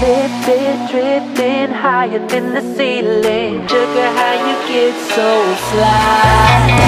Lifted, drifting higher than the ceiling. Sugar, how you get so fly?